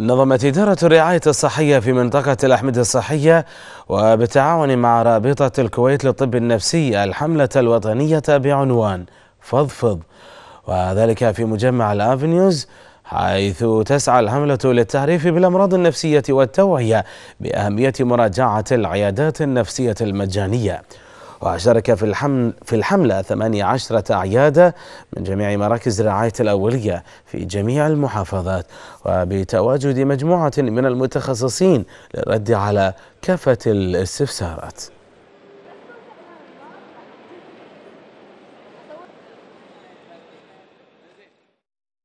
نظمت إدارة الرعاية الصحية في منطقة الأحمدة الصحية وبالتعاون مع رابطة الكويت للطب النفسي الحملة الوطنية بعنوان فضفض وذلك في مجمع الأفنيوز حيث تسعى الحملة للتعريف بالأمراض النفسية والتوعية بأهمية مراجعة العيادات النفسية المجانية. وشارك في الحمل في الحملة 18 عيادة من جميع مراكز الرعاية الأولية في جميع المحافظات. وبتواجد مجموعة من المتخصصين للرد على كافة الاستفسارات.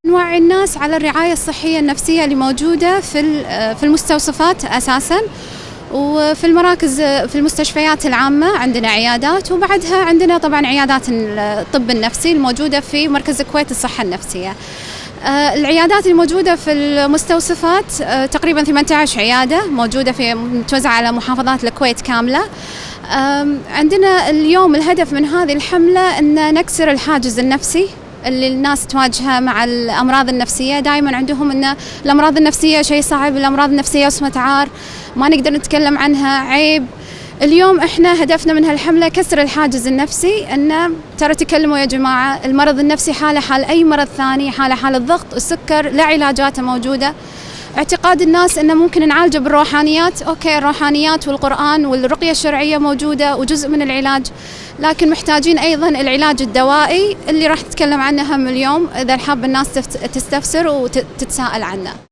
نوعي الناس على الرعاية الصحية النفسية اللي موجودة في في المستوصفات أساساً. وفي المراكز في المستشفيات العامة عندنا عيادات وبعدها عندنا طبعا عيادات الطب النفسي الموجودة في مركز الكويت الصحة النفسية. آه، العيادات الموجودة في المستوصفات آه، تقريبا 18 عيادة موجودة في متوزعة على محافظات الكويت كاملة. عندنا اليوم الهدف من هذه الحملة أن نكسر الحاجز النفسي. اللي الناس تواجهه مع الأمراض النفسية. دائما عندهم إن الأمراض النفسية شيء صعب الأمراض النفسية وصمه عار ما نقدر نتكلم عنها. عيب. اليوم إحنا هدفنا من هالحملة كسر الحاجز النفسي إن ترى تكلموا يا جماعة المرض النفسي حاله حال أي مرض ثاني حاله حال الضغط السكر لا علاجاته موجودة. اعتقاد الناس أنه ممكن نعالجه بالروحانيات، أوكي الروحانيات والقرآن والرقية الشرعية موجودة وجزء من العلاج، لكن محتاجين أيضا العلاج الدوائي اللي راح تتكلم عنه هم اليوم إذا حاب الناس تستفسر وتتساءل عنه.